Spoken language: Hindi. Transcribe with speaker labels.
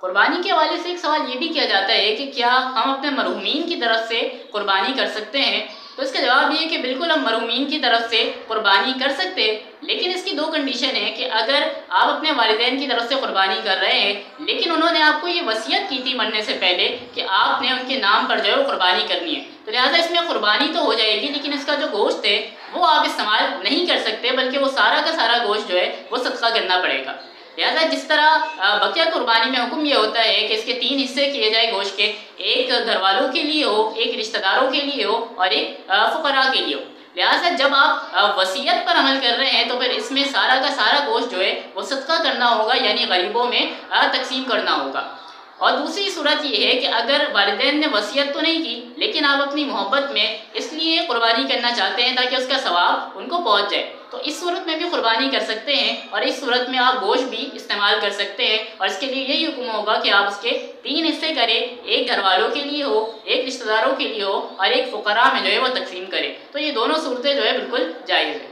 Speaker 1: कुर्बानी के हवाले से एक सवाल ये भी किया जाता है कि क्या हम अपने मरहुमीन की तरफ़ से कुर्बानी कर सकते हैं? तो इसका जवाब ये है कि बिल्कुल हम मरहुमीन की तरफ़ से कुर्बानी कर सकते हैं। लेकिन इसकी दो कंडीशन है कि अगर आप अपने वालदेन की तरफ़ से कुर्बानी कर रहे हैं, लेकिन उन्होंने आपको ये वसीयत की थी मरने से पहले कि आपने उनके नाम पर जो है कुर्बानी करनी है। तो लिहाजा इसमें कुर्बानी तो हो जाएगी, लेकिन इसका जो गोश्त है, वो आप इस्तेमाल नहीं कर सकते, बल्कि वो सारा का सारा गोश्त जो है, वो सदका करना पड़ेगा। लिहाजा जिस तरह बकिया कुर्बानी में हुक्म ये होता है कि इसके तीन हिस्से किए जाए गोश्त के। एक घर वालों के लिए हो, एक रिश्तेदारों के लिए हो और एक फ़करा के लिए हो। लिहाजा जब आप वसीयत पर अमल कर रहे हैं तो फिर इसमें सारा का सारा गोश्त जो है वो सदका करना होगा, यानी गरीबों में तकसीम करना होगा। और दूसरी सूरत ये है कि अगर वालदेन ने वसीयत तो नहीं की, लेकिन आप अपनी मोहब्बत में इसलिए कुर्बानी करना चाहते हैं ताकि उसका सवाब उनको पहुँच जाए। तो इस सूरत में भी कुर्बानी कर सकते हैं और इस सूरत में आप गोश्त भी इस्तेमाल कर सकते हैं और इसके लिए यही हुक्म होगा कि आप उसके तीन हिस्से करें, एक घर वालों के लिए हो, एक रिश्तेदारों के लिए हो और एक फ़ुकरा में जो है वो तकसीम करें। तो ये दोनों सूरतें जो है बिल्कुल जायज़ है।